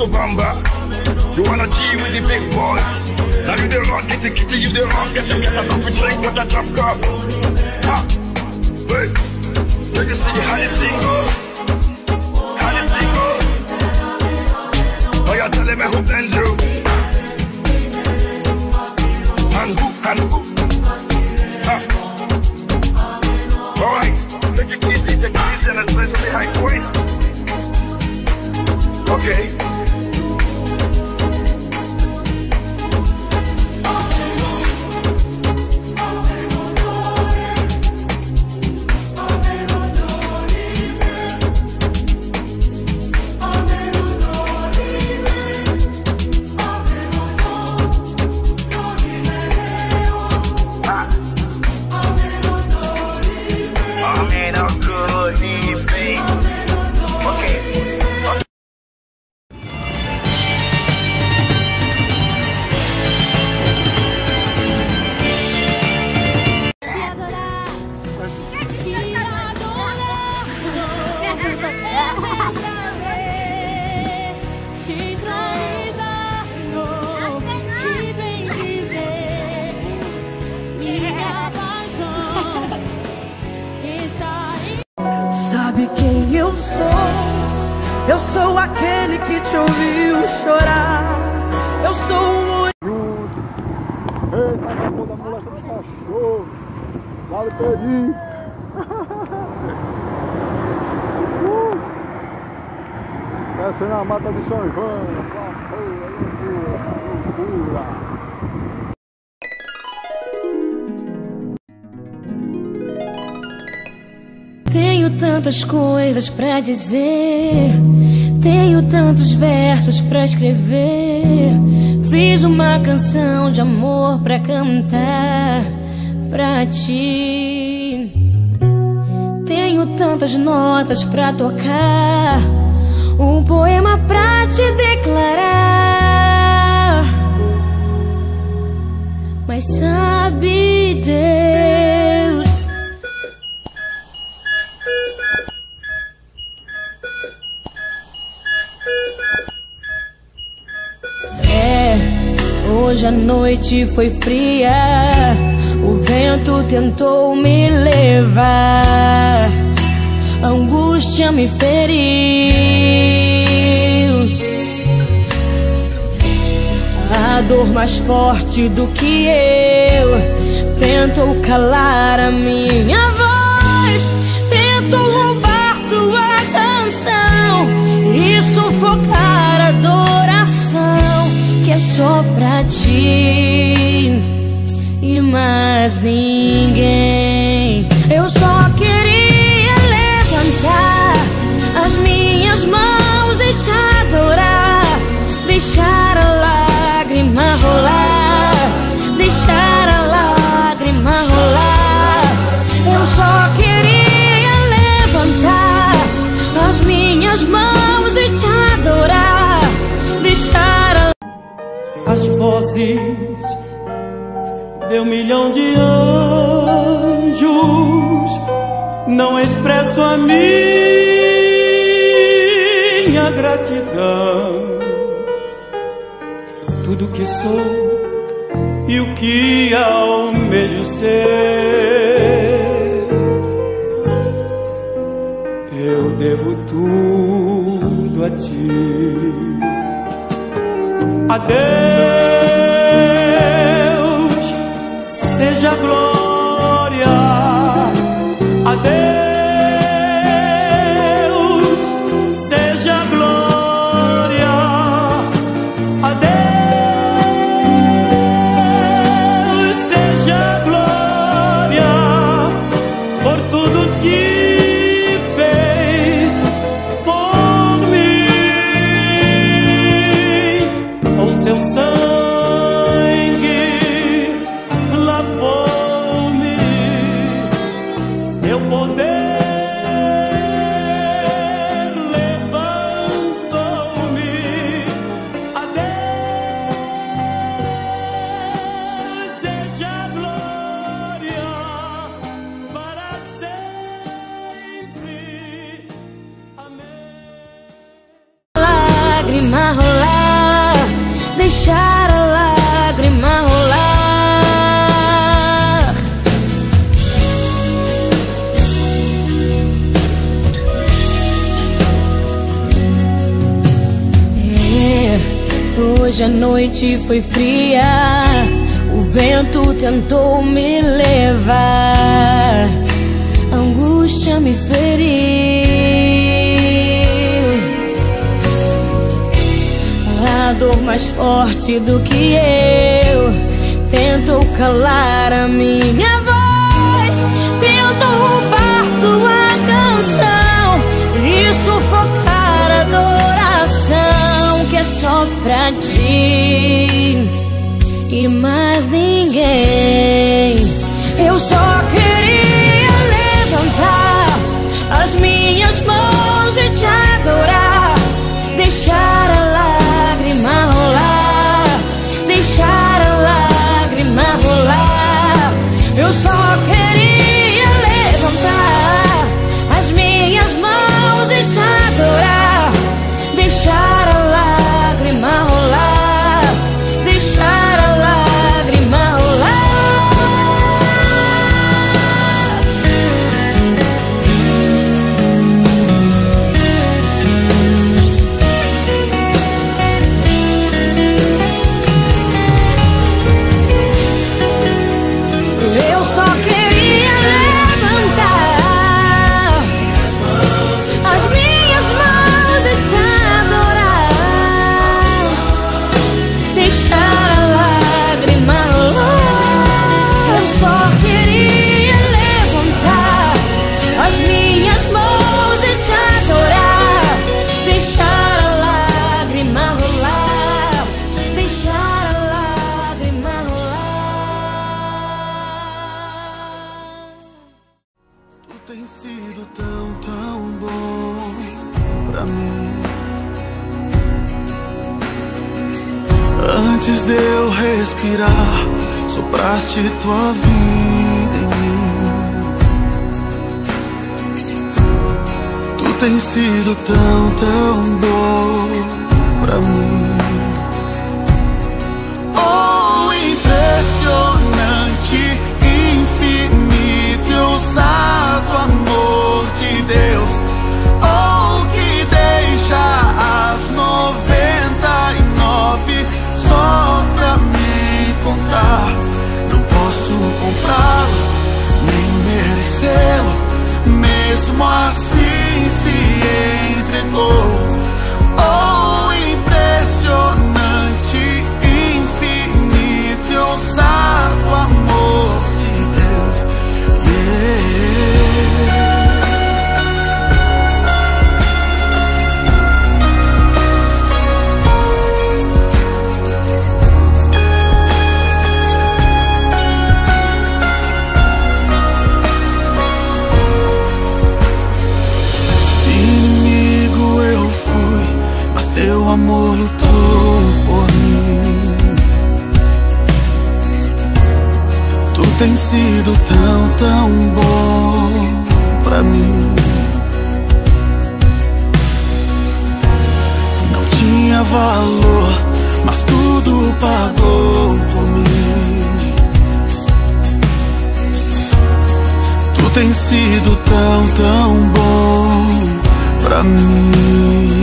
to bamba. You wanna G with the big boys. Now you the wrong, get the kitty, you the wrong, get the get a coffee drink with a drop cup. Ha. Wait. Let me see how the thing goes. How the thing goes. Oh, you're telling me who blend you. And who, and who. Ha. Alright. Take it easy, take it easy, and some behind points. Okay. Eu sou aquele que te ouviu chorar. Eu sou um Eita, acabou da molesta dos cachorros. Lá no Peri. uh! Descendo a mata de São João. Loucura, loucura. Tenho tantas coisas pra dizer, tenho tantos versos pra escrever. Fiz uma canção de amor pra cantar pra ti. Tenho tantas notas pra tocar, um poema pra te declarar. Mas sabe Deus hoje a noite foi fria. O vento tentou me levar. A angústia me feriu. A dor mais forte do que eu tentou calar a minha voz. Pra as vozes de um milhão de anjos não expresso a minha gratidão. Tudo que sou e o que almejo ser, eu devo tudo a ti. Adeus, seja glória. Adeus, deixar a lágrima rolar. É, hoje a noite foi fria, o vento tentou me levar, a angústia me feriu. Dor mais forte do que eu tentou calar a minha voz, tentou roubar tua canção e sufocar a adoração que é só pra ti e mais ninguém. Antes de eu respirar, sopraste tua vida em mim. Tu tem sido tão, tão bom pra mim. Merecê-lo. Mesmo assim se entregou. Oh, impressionante, tem sido tão, tão bom pra mim. Não tinha valor, mas tudo pagou por mim. Tu tem sido tão, tão bom pra mim.